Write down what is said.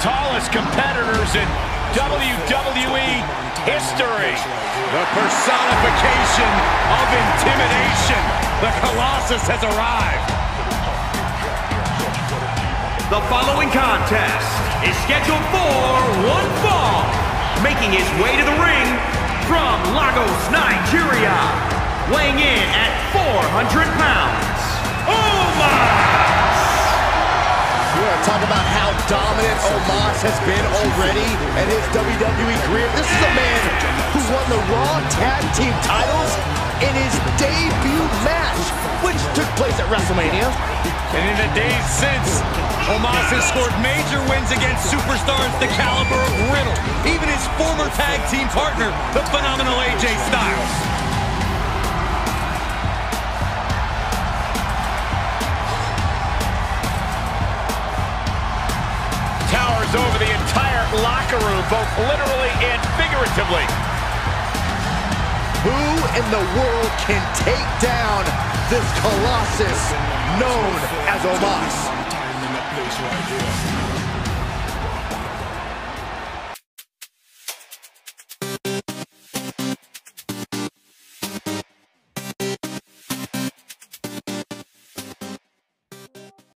the tallest competitors in WWE history. The personification of intimidation. The Colossus has arrived. The following contest is scheduled for one fall. Making his way to the ring from Lagos, Nigeria. Weighing in at 400 pounds. Omos! You want to talk about how dominant Omos has been already in his WWE career? This is a man who won the Raw Tag Team titles in his debut match, which took place at WrestleMania. And in the days since, Omos has scored major wins against superstars the caliber of Riddle, even his former tag team partner, the phenomenal AJ Styles. Over the entire locker room, both literally and figuratively. Who in the world can take down this Colossus known as Omos?